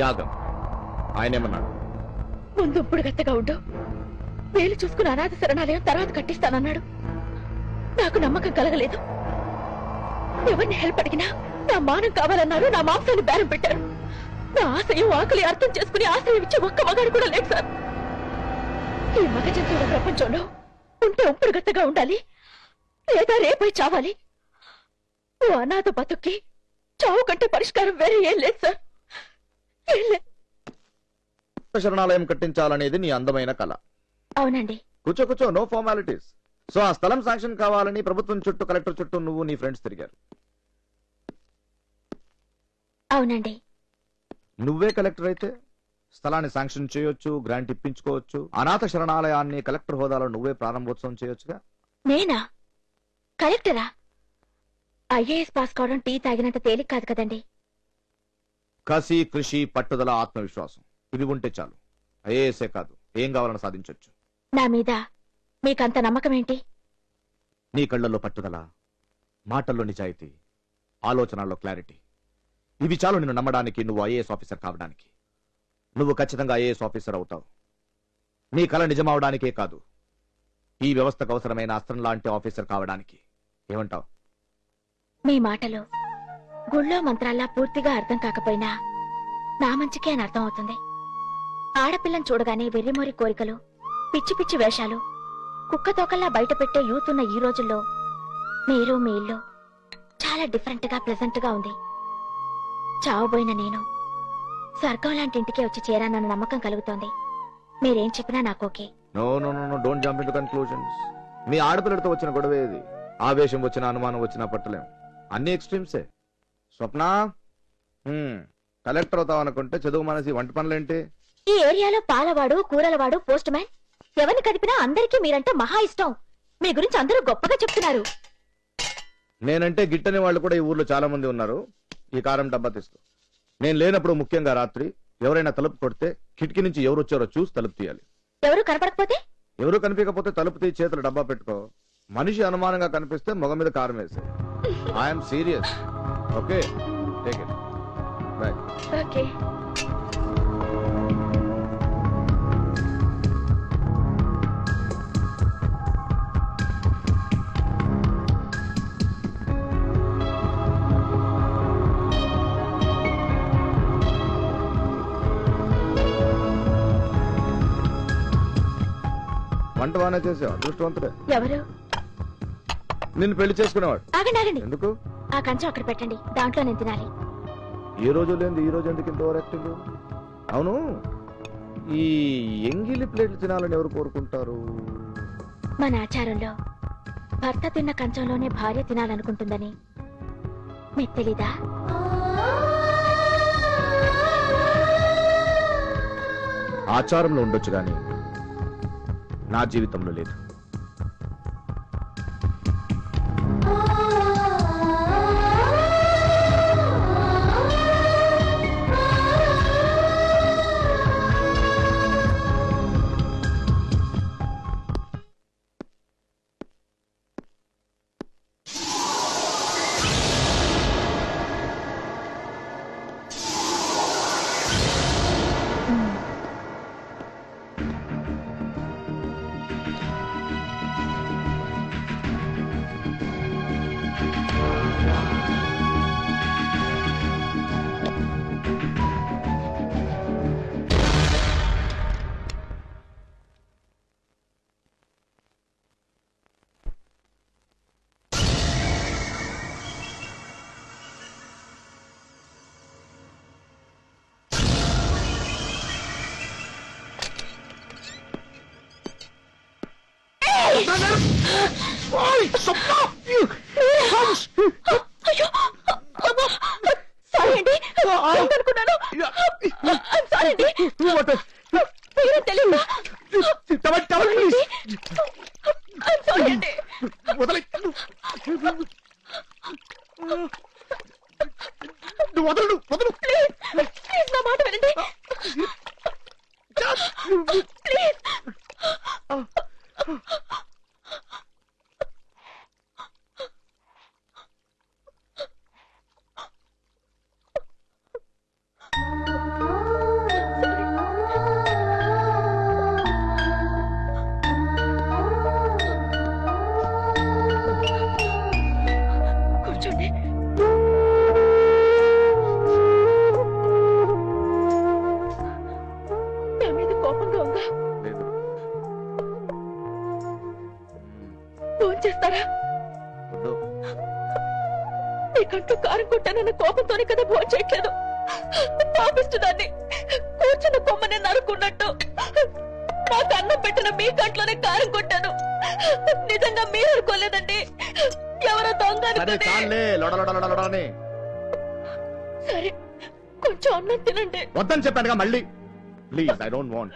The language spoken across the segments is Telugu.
త్యాగం. ఆయనేమన్నాడు? ముందు ఇప్పుడు గత్తగా ఉండు. వేలు చూసుకుని అనాథ శరణాలయం తర్వాత కట్టిస్తానన్నాడు. నాకు నమ్మకం కలగలేదు. ఎవరిని హెల్ప్ అడిగినా నా మానం కావాలన్నారు నా మాంసాన్ని బేరం పెట్టారు. నా ఆశయం ఆకలి అర్థం చేసుకుని ఆశ్రయం ఇచ్చే ఒక్క మగాడు కూడా లేడు సార్. ఈ మగ జంతువుల ప్రపంచంలో ఉంటే ఉంపుడు గత్తగా ఉండాలి లేదా రేపై చావాలి. ఓ అనాథ బతుక్కి చావు కంటే పరిష్కారం వేరే ఏం లేదు సార్. శరణాలయం కట్టించాలనేది నీ అందమైన కళ అవునండి. కూర్చో కూర్చో నో ఫార్మాలిటీస్ సో ఆ స్థలం శాంక్షన్ కావాలని ప్రభుత్వం చుట్టూ కలెక్టర్ చుట్టూ నువ్వు నీ ఫ్రెండ్స్ తిరిగారు. అవునండి. నువ్వే కలెక్టర్ అయితే స్థలాన్ని శాంక్షన్ చేయొచ్చు గ్రాంట్ ఇప్పించుకోవచ్చు అనాథ శరణాలయాన్ని కలెక్టర్ హోదాలో నువ్వే ప్రారంభోత్సవం చేయొచ్చుగా? నేనా? కలెక్టరా? ఐఏఎస్ పాస్ కావడం టీ తాగినంత తేలిక కాదు కదండి. కసి కృషి పట్టుదల ఆత్మవిశ్వాసం. ఇవి ఉంటే చాలు. ఐఏఎస్ఏ కాదు. ఏం కావాలని సాధించొచ్చు. నా మీద మీకంత నమ్మకం ఏంటి నీ కళ్ళల్లో పట్టుదల మాటల్లో నిజాయితీ ఆలోచనల్లో క్లారిటీ. ఇవి చాలు నిన్ను నమ్మడానికి నువ్వు ఐఏఎస్ ఆఫీసర్ కావడానికి. నువ్వు ఖచ్చితంగా ఐఏఎస్ ఆఫీసర్ అవుతావు. నీ కళ నిజమవడానికే కాదు. ఈ వ్యవస్థకు అవసరమైన అస్త్రం లాంటి ఆఫీసర్ కావడానికి. ఏమంటావు? మీ మాటలు గుళ్ళో మంత్రాల్లా పూర్తిగా అర్థం కాకపోయినా నా మంచికే అని అర్థం అవుతుంది ఆడపిల్లని చూడగానే వెర్రిమోరి కోరికలు పిచ్చి పిచ్చి వేషాలు కుక్కతోకల్లా బయటపెట్టే బయట పెట్టే యూత్ ఉన్న ఈ రోజుల్లో మీరు మీ ఇల్లు చాలా డిఫరెంట్గా ఉంది. చావబోయిన నేను స్వర్గం లాంటి ఇంటికే వచ్చి చేరానన్న నమ్మకం కలుగుతోంది. మీరేం చెప్పినా నాకు okay. No no no don't jump conclusions మీ ఆడపిల్లడితో వచ్చిన గొడవ ఏది ఆవేశం వచ్చిన అనుమానం వచ్చినా పట్టలేం. అన్ని ఎక్స్ట్రీమ్సే స్వప్న? కలెక్టర్ అవుతావు అనుకుంటే చదువు మనసి వంట పనులేంటి? ఈ ఏరియాలో పాలవాడు కూరలవాడు పోస్ట్ మ్యాన్. ఎవరిని కదిపినా అందరికీ మీరంటే మహా ఇష్టం. మీ గురించి అందరూ గొప్పగా చెప్తున్నారు. నేనంటే గిట్టని వాళ్ళు కూడా ఈ ఊర్లో చాలా మంది ఉన్నారు. ఈ కారం డబ్బా తీసుకో నేను లేనప్పుడు ముఖ్యంగా రాత్రి ఎవరైనా తలుపు కొడితే కిటికీ నుంచి ఎవరు వచ్చారో చూసి తలుపు తీయాలి. ఎవరు కనపడకపోతే? ఎవరు కనిపించకపోతే తలుపు తీసి చేతులు డబ్బా పెట్టుకో. మనిషి అనుమానంగా కనిపిస్తే మొగ మీద కారం వేసే I'm serious okay take it boy okay వంట బాగానే చేసావు అదృష్టవంతుడే. ఎవరు? నిన్ను పెళ్ళి చేసుకునేవాడు. ఆగండి ఆగండి. ఎందుకు? ఆ కంచం అక్కడ పెట్టండి. దాంట్లో నేను తినాలి. ఈ రోజు లేని ఈ రోజు ఎందుకు ఇంత ఓవర్ యాక్టింగ్? అవును. ఈ ఎంగిలి ప్లేట్లు తినాలని ఎవరు కోరుకుంటారు? మన ఆచారంలో భర్త తిన్న కంచంలోనే భార్య తినాలనుకుంటుందని మీకు తెలీదా? ఆచారంలో ఉండొచ్చు గాని నా జీవితంలో లేదు. అయ్యో సారీ అండి. అనుకున్నాను సారీ అండి. మీరే తెలియదా? సారీ అండి. వదలు. వదలు ప్లీజ్ నా మాట వినండి. ఫోన్ చేస్తారా? వద్దు. నీ కంట్లో కారం కొట్టానన్న కోపంతోనే కదా ఫోన్ చేయట్లేదు పాపిస్తుందాన్ని కూర్చున్న కొమ్మని నరుకున్నట్టు నాకు అన్నం పెట్టిన మీ కంట్లోనే కారం కొట్టాను. నిజంగా మీరు అనుకోలేదండి. ఎవరో దొంగ సరే కొంచెం అన్నం తినండి. వద్దని చెప్పానుగా మళ్ళీ. ప్లీజ్ ఐ డోంట్ వాంట్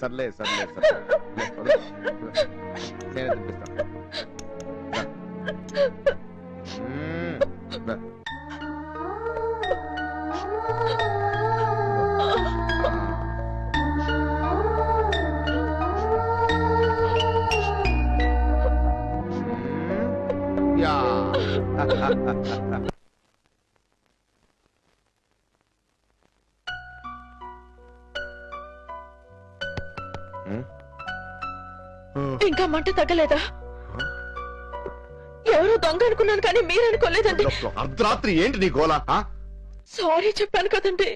సర్లే సర్లే సర్లే. సర్లే లే, వదిలు. నేనే తినిపిస్తాను ఇంకా మంట తగ్గలేదా? ఎవరో దొంగ అనుకున్నాను కానీ మీరు అనుకోలేదండి. అర్ధరాత్రి ఏంటి నీ గోల? సారీ చెప్పాను కదండి.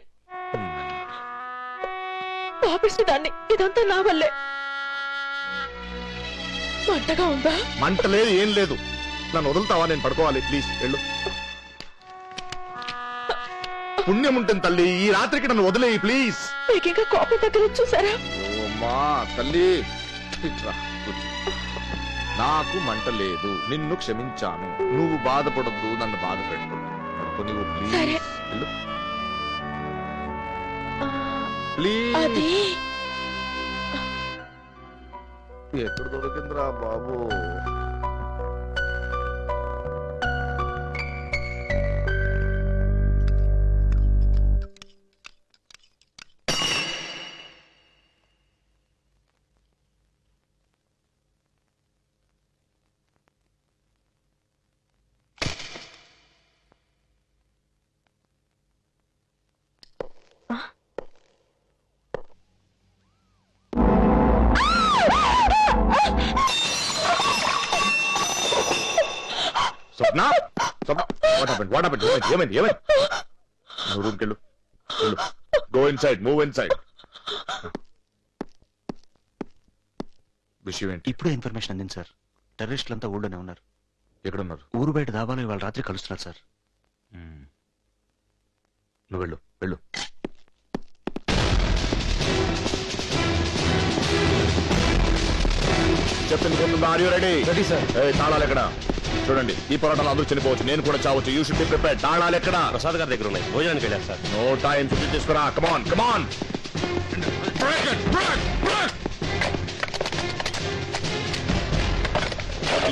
పాపిస్తుంది దాన్ని ఇదంతా నా వల్లే. మంటగా ఉందా? మంట లేదు ఏం లేదు. నన్ను వదులుతావా? నేను పడుకోవాలి. ప్లీజ్ వెళ్ళు. పుణ్యం ఉంటుంది తల్లి. ఈ రాత్రికి నన్ను వదిలేయి ప్లీజ్ మీకు ఇంకా కోపం తగ్గలేదు చూసారా? అమ్మా తల్లి. ఇట్రా. నాకు మంట లేదు నిన్ను క్షమించాను. నువ్వు బాధపడద్దు నన్ను బాధ పెట్టు. నువ్వు ప్లీజ్ సరే. వెళ్ళు. ఆ, ప్లీజ్ అది. ఎక్కడ దొరికిందిరా బాబు? వాట్ హ్యాపెండ్ వాట్ హ్యాపెండ్ ఏమైంది? ఏమైంది? నువ్వు రూమ్కి వెళ్ళు. వెళ్ళు. Go inside move inside విషయం ఏంటి? ఇప్పుడే ఇన్ఫర్మేషన్ అందింది సార్. టెర్రరిస్టులంతా ఊళ్ళోనే ఉన్నారు. ఎక్కడున్నారు? ఊరు బయట దాబాలో ఇవాళ రాత్రి కలుస్తున్నారు సార్. నువ్వు వెళ్ళు. వెళ్ళు. చెప్పింది are you ready ready sir తాళాలు ఎక్కడ? చూడండి ఈ పోరాటంలో అందరూ చనిపోవచ్చు నేను కూడా చావచ్చు. యూ షుడ్ బి ప్రిపేర్ తాళాలు ఎక్కడ? ప్రసాద్ గారి దగ్గర ఉన్నాయి. భోజనానికి వెళ్ళారు సార్. నో టైం ఫుడ్ తీసుకురా come on come on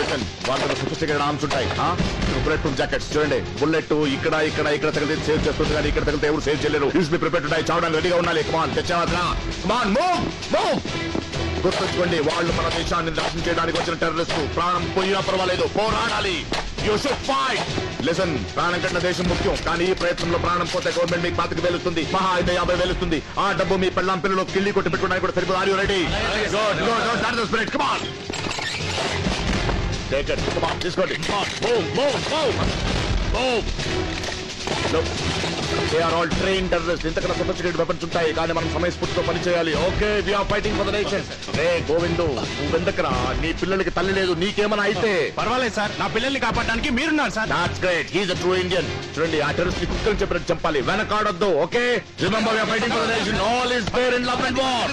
listen వాళ్ళ సొఫిస్టికేటెడ్ ఆర్మ్స్ ఉంటాయి బుల్లెట్ ప్రూఫ్ జాకెట్స్ చూడండి బుల్లెట్ ఇక్కడ ఇక్కడ ఇక్కడ తగిలితే సేవ్ చేస్తుంది కానీ ఇక్కడ తగిలితే ఎవరు సేవ్ చేయలేరు. యూస్ బి ప్రిపేర్ ఉంటాయి చావడానికి రెడీగా ఉండాలి. కమాన్ కమాన్ మూవ్ మూవ్ గుర్తుంచుకోండి వాళ్ళు మన దేశాన్ని నాశనం చేయడానికి వచ్చిన టెర్రరిస్టు ప్రాణం పోయినా పర్వాలేదు పోరాడాలి. యూ షుడ్ ఫైట్ లిసన్ ప్రాణం కట్టిన దేశం ముఖ్యం కానీ ఈ ప్రయత్నంలో ప్రాణం పోతే గవర్నమెంట్ మీకు పాతికి వెలుస్తుంది మహా అయితే యాభై వెలుస్తుంది. ఆ డబ్బు మీ పెళ్ళాం పిల్లలు కిళ్ళి కొట్టి పెట్టుకోవడానికి కూడా సరిపోదు. ఆర్ యూ రెడీ తీసుకోండి. ఇంతకన్నా సొఫిస్టికేటెడ్ వెపన్స్ ఉంటాయి. కానీ మనం సమయస్ఫూర్తితో పని చేయాలి okay we are fighting for the nation రే గోవిందు నువ్వెందుకురా నీ పిల్లలకి తల్లి లేదు నీకేమైనా అయితే. పర్వాలేదు సార్ నా పిల్లల్ని కాపాడడానికి మీరున్నారు sir that's great he's a true Indian చూడండి ఆ టెర్రరిస్ట్ని కుక్కని చెప్పినట్టు చంపాలి. వెనకాడొద్దు okay remember we are fighting for the nation all is fair in love and war